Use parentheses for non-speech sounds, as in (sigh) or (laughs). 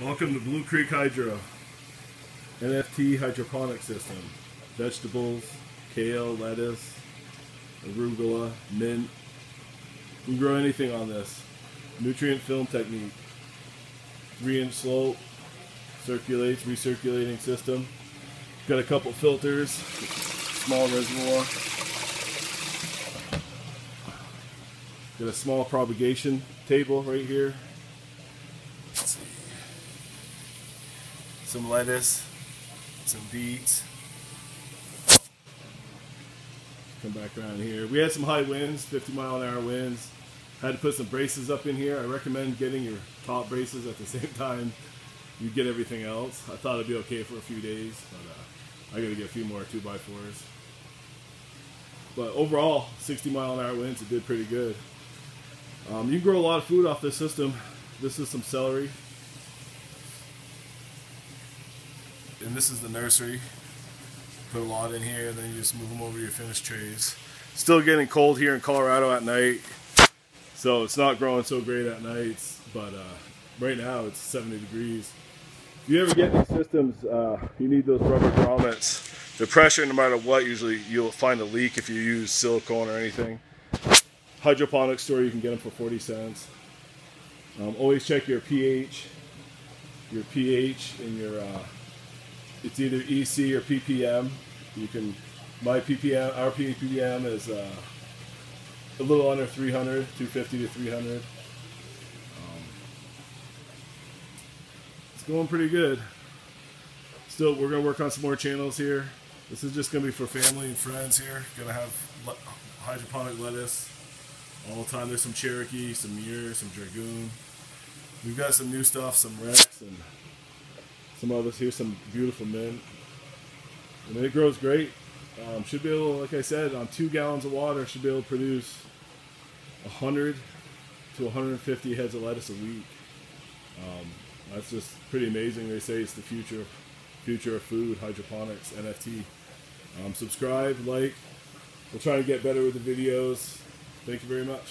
Welcome to Blue Creek Hydro NFT hydroponic system. Vegetables, kale, lettuce, arugula, mint. You can grow anything on this. Nutrient film technique. Three inch slope, circulates, recirculating system. Got a couple filters, small reservoir. Got a small propagation table right here. Some lettuce, some beets. Come back around here. We had some high winds, 50 mile an hour winds. Had to put some braces up in here. I recommend getting your top braces at the (laughs) same time you get everything else. I thought it'd be okay for a few days, but uh, I gotta get a few more 2x4s. But overall, 60 mile an hour winds, it did pretty good. Um, you can grow a lot of food off this system. This is some celery. And this is the nursery. Put a lot in here, and then you just move them over your finished trays. Still getting cold here in Colorado at night. So it's not growing so great at nights, but uh, right now it's 70 degrees. If you ever get these systems, uh, you need those rubber grommets. The pressure, no matter what, usually you'll find a leak if you use silicone or anything. Hydroponic store, you can get them for 40 cents. Um, always check your pH, your pH and your, uh, it's either EC or ppm. You can, my ppm, our ppm is uh, a little under 300, 250 to 300. Um, it's going pretty good. Still, we're to work on some more channels here. This is just to be for family and friends here. To have hydroponic lettuce all the time. There's some Cherokee, some Muir, some Dragoon. We've got some new stuff, some Rex, and some others here, some beautiful. I mean, it grows great. Um, should be able, like I said, on two gallons of water, should be able to produce 100 to 150 heads of lettuce a week. Um, that's just pretty amazing. They say it's the future, future of food, hydroponics, NFT. Um, subscribe, like. We'll try to get better with the videos. Thank you very much.